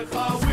i our